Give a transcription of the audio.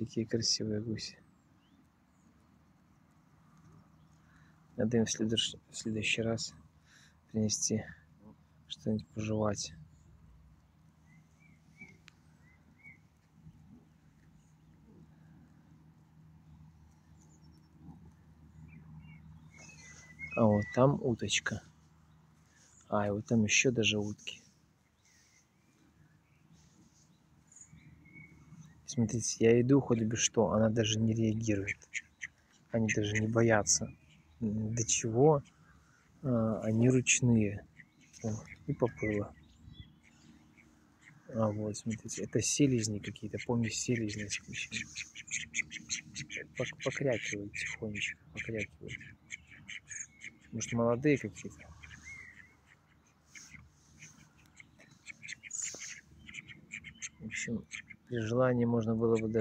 какие красивые гуси. Надо им в следующий, в следующий раз принести что-нибудь пожевать. А вот там уточка. А, и вот там еще даже утки. Смотрите, я иду хоть бы что, она даже не реагирует. Они даже не боятся. До чего а, они ручные. О, и поплыла. А вот, смотрите, это селезни какие-то, помню, селезни спущены. Покрякивают тихонечко, покрякивают. Может, молодые какие-то? В общем, при желании можно было бы даже